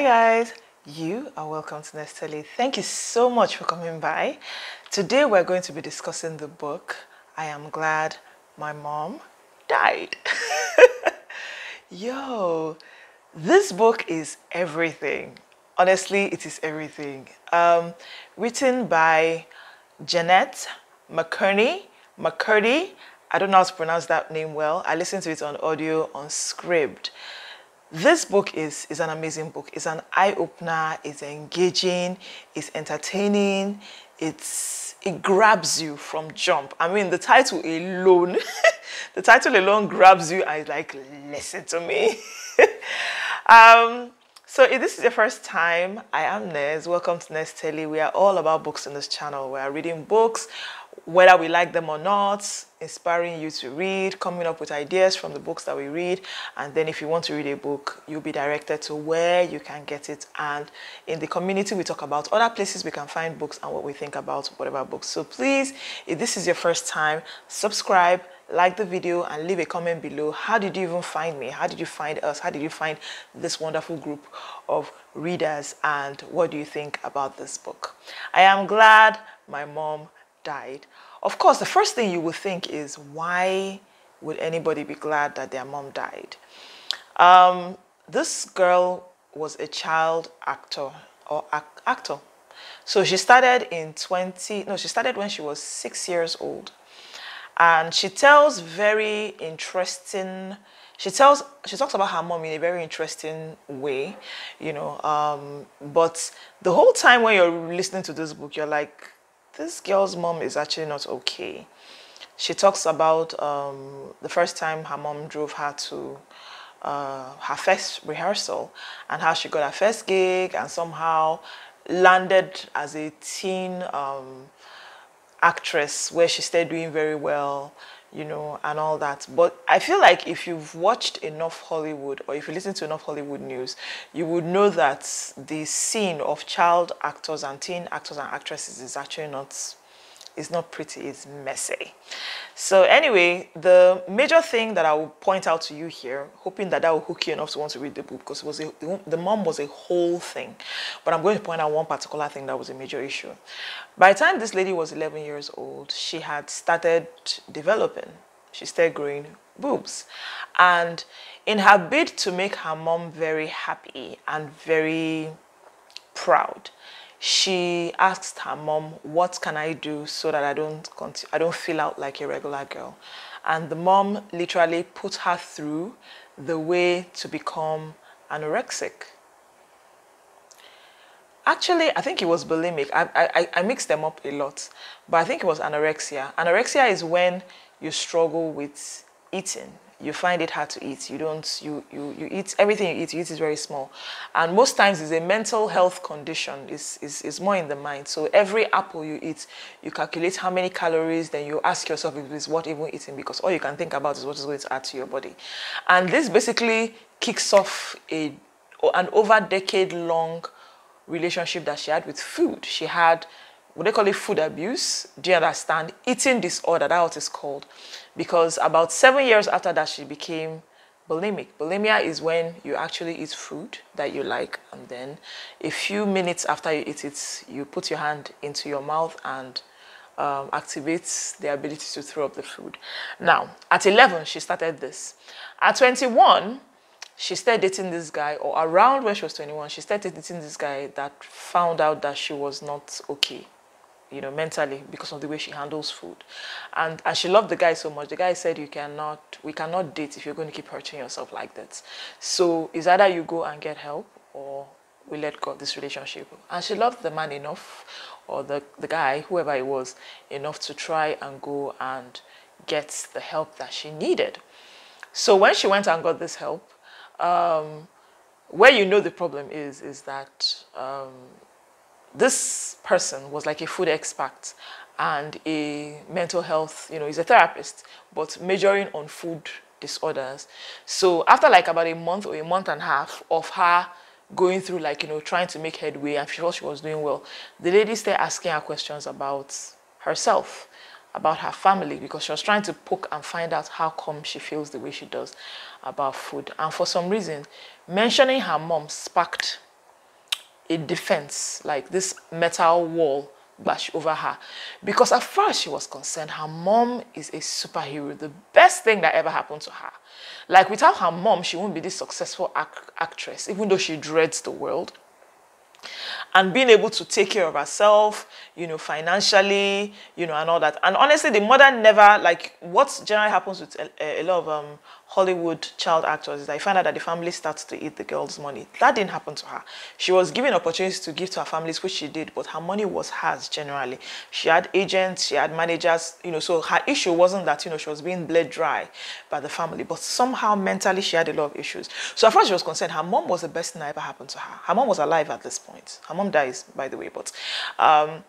Hi guys, you are welcome to NEZtelly. Thank you so much for coming by. Today we're going to be discussing the book I Am Glad My Mom Died. Yo, this book is everything. Honestly, it is everything. Um, written by Jeanette McCurney, McCurdy. I don't know how to pronounce that name well. I listened to it on audio on Scribd. This book is, is an amazing book. It's an eye-opener, it's engaging, it's entertaining, it's, it grabs you from jump. I mean, the title alone, the title alone grabs you and like, listen to me. um, so if this is your first time, I am Nez. Welcome to Nez Telly. We are all about books in this channel. We are reading books, whether we like them or not, inspiring you to read, coming up with ideas from the books that we read. And then if you want to read a book, you'll be directed to where you can get it. And in the community, we talk about other places we can find books and what we think about whatever books. So please, if this is your first time, subscribe, like the video and leave a comment below. How did you even find me? How did you find us? How did you find this wonderful group of readers? And what do you think about this book? I am glad my mom died. Of course, the first thing you would think is why would anybody be glad that their mom died? Um, this girl was a child actor or ac actor. So she started in 20, no, she started when she was six years old. And she tells very interesting, she tells, she talks about her mom in a very interesting way, you know, um, but the whole time when you're listening to this book, you're like, this girl's mom is actually not okay. She talks about um, the first time her mom drove her to uh, her first rehearsal and how she got her first gig and somehow landed as a teen um, actress where she started doing very well you know, and all that. But I feel like if you've watched enough Hollywood or if you listen to enough Hollywood news, you would know that the scene of child actors and teen actors and actresses is actually not is not pretty, it's messy. So anyway, the major thing that I will point out to you here, hoping that that will hook you enough to want to read the book because it was a, the mom was a whole thing. But I'm going to point out one particular thing that was a major issue. By the time this lady was 11 years old, she had started developing. She started growing boobs. And in her bid to make her mom very happy and very proud, she asked her mom, what can I do so that I don't, I don't feel out like a regular girl? And the mom literally put her through the way to become anorexic. Actually, I think it was bulimic. I, I, I mixed them up a lot, but I think it was anorexia. Anorexia is when you struggle with eating you find it hard to eat. You don't, you, you, you eat, everything you eat, you eat is very small. And most times it's a mental health condition, is is is more in the mind. So every apple you eat, you calculate how many calories, then you ask yourself if it's worth even eating because all you can think about is what is going to add to your body. And this basically kicks off a, an over decade long relationship that she had with food. She had what they call it food abuse. Do you understand? Eating disorder, that's what it's called because about seven years after that, she became bulimic. Bulimia is when you actually eat food that you like, and then a few minutes after you eat it, you put your hand into your mouth and um, activates the ability to throw up the food. Now, at 11, she started this. At 21, she started dating this guy, or around when she was 21, she started dating this guy that found out that she was not okay you know, mentally because of the way she handles food. And, and she loved the guy so much. The guy said, you cannot, we cannot date if you're going to keep hurting yourself like that. So it's either you go and get help or we let go of this relationship. And she loved the man enough, or the, the guy, whoever it was, enough to try and go and get the help that she needed. So when she went and got this help, um, where you know the problem is, is that um, this person was like a food expert and a mental health, you know, he's a therapist, but majoring on food disorders. So after like about a month or a month and a half of her going through like, you know, trying to make headway and she thought she was doing well, the lady started asking her questions about herself, about her family, because she was trying to poke and find out how come she feels the way she does about food. And for some reason, mentioning her mom sparked a defense, like this metal wall bash over her. Because as far as she was concerned, her mom is a superhero, the best thing that ever happened to her. Like without her mom, she won't be this successful act actress, even though she dreads the world and being able to take care of herself, you know, financially, you know, and all that. And honestly, the mother never, like, what generally happens with a, a lot of um, Hollywood child actors is that you find out that the family starts to eat the girl's money. That didn't happen to her. She was given opportunities to give to her families, which she did, but her money was hers generally. She had agents, she had managers, you know, so her issue wasn't that, you know, she was being bled dry by the family, but somehow mentally she had a lot of issues. So as far as she was concerned, her mom was the best thing that ever happened to her. Her mom was alive at this point. Her mom dies, by the way, but um,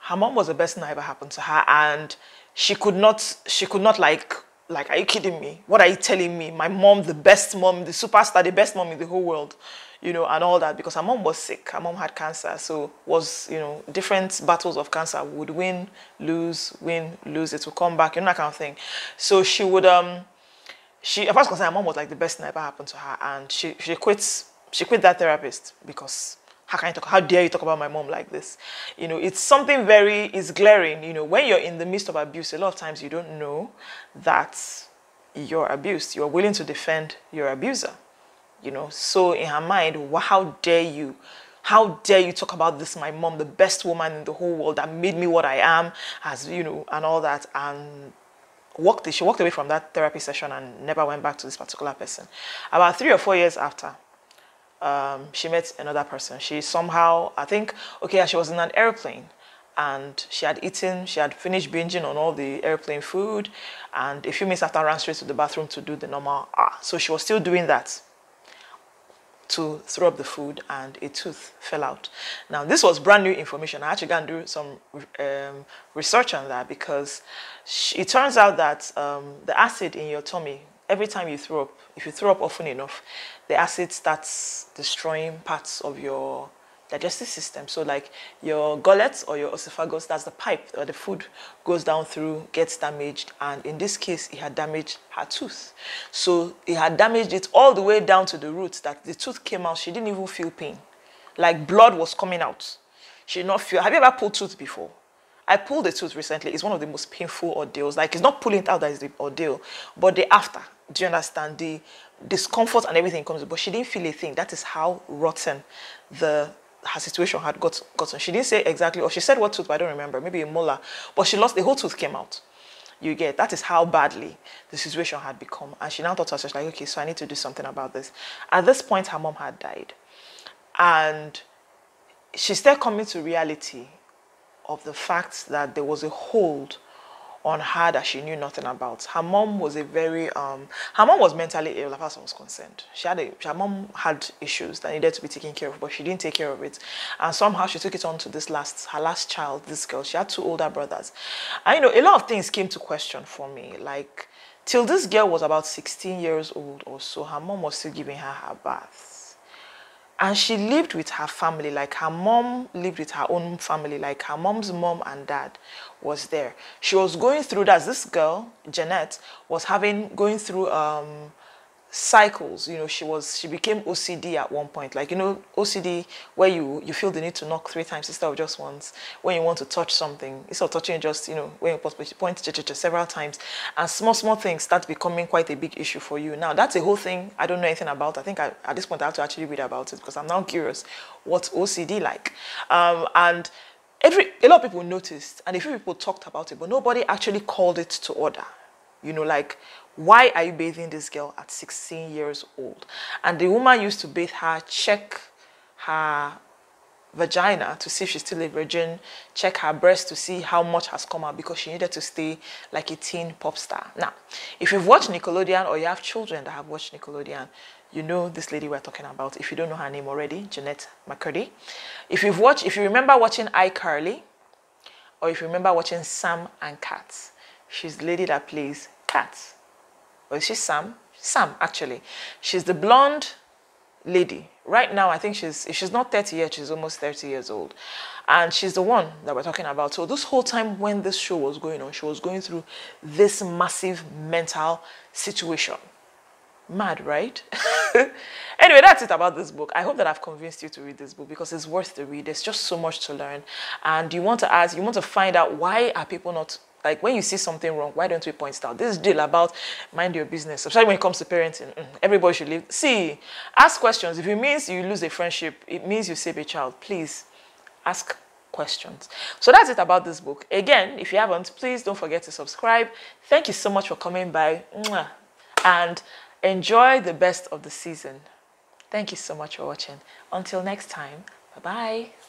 her mom was the best thing that ever happened to her. And she could not, she could not like like, are you kidding me? What are you telling me? My mom, the best mom, the superstar, the best mom in the whole world, you know, and all that because her mom was sick. Her mom had cancer. So was, you know, different battles of cancer would win, lose, win, lose. It would come back, you know, that kind of thing. So she would, um, she, at first, concerned, her mom was like the best thing that ever happened to her. And she, she quits, she quit that therapist because how can you talk, how dare you talk about my mom like this? You know, it's something very, it's glaring, you know, when you're in the midst of abuse, a lot of times you don't know that you're abused. You're willing to defend your abuser, you know. So in her mind, how dare you? How dare you talk about this, my mom, the best woman in the whole world that made me what I am, as you know, and all that. And walked, she walked away from that therapy session and never went back to this particular person. About three or four years after, um, she met another person. She somehow, I think, okay, she was in an airplane and she had eaten, she had finished binging on all the airplane food and a few minutes after I ran straight to the bathroom to do the normal ah. So she was still doing that to throw up the food and a tooth fell out. Now this was brand new information. I actually got to do some um, research on that because she, it turns out that um, the acid in your tummy, every time you throw up, if you throw up often enough, the acid starts destroying parts of your digestive system. So like your gullet or your esophagus, that's the pipe or the food goes down through, gets damaged. And in this case, it had damaged her tooth. So it had damaged it all the way down to the root that the tooth came out. She didn't even feel pain. Like blood was coming out. She did not feel, have you ever pulled tooth before? I pulled a tooth recently. It's one of the most painful ordeals. Like it's not pulling it out that is the ordeal, but the after. Do you understand? The discomfort and everything comes, but she didn't feel a thing. That is how rotten the her situation had got gotten. She didn't say exactly, or she said what tooth, but I don't remember. Maybe a molar, but she lost the whole tooth came out. You get that is how badly the situation had become, and she now thought to herself like, okay, so I need to do something about this. At this point, her mom had died, and she's still coming to reality of the fact that there was a hold on her that she knew nothing about. Her mom was a very, um, her mom was mentally ill as I was concerned. She had a, her mom had issues that needed to be taken care of, but she didn't take care of it. And somehow she took it on to this last, her last child, this girl. She had two older brothers. And you know, a lot of things came to question for me. Like, till this girl was about 16 years old or so, her mom was still giving her her bath and she lived with her family like her mom lived with her own family like her mom's mom and dad was there. She was going through that this girl jeanette was having going through um cycles you know she was she became ocd at one point. Like you know ocd where you you feel the need to knock three times instead of just once when you want to touch something. Instead of touching just you know when you point ch -ch -ch several times. And small small things start becoming quite a big issue for you. Now that's a whole thing i don't know anything about. I think I, at this point i have to actually read about it because i'm now curious what's ocd like. Um, and every a lot of people noticed and a few people talked about it but nobody actually called it to order you know like why are you bathing this girl at 16 years old? And the woman used to bathe her, check her vagina to see if she's still a virgin, check her breast to see how much has come out because she needed to stay like a teen pop star. Now, if you've watched Nickelodeon or you have children that have watched Nickelodeon, you know this lady we're talking about. If you don't know her name already, Jeanette McCurdy. If you've watched, if you remember watching iCarly, or if you remember watching Sam and Cat, she's the lady that plays Cat or is she Sam? Sam, actually. She's the blonde lady. Right now, I think she's, she's not 30 yet, she's almost 30 years old. And she's the one that we're talking about. So this whole time when this show was going on, she was going through this massive mental situation. Mad, right? Anyway, that's it about this book. I hope that I've convinced you to read this book because it's worth the read. There's just so much to learn. And you want to ask, you want to find out why are people not like when you see something wrong, why don't we point it out? This is deal about mind your business, especially when it comes to parenting. Mm, everybody should live. See, ask questions. If it means you lose a friendship, it means you save a child. Please ask questions. So that's it about this book. Again, if you haven't, please don't forget to subscribe. Thank you so much for coming by. And enjoy the best of the season. Thank you so much for watching. Until next time, bye-bye.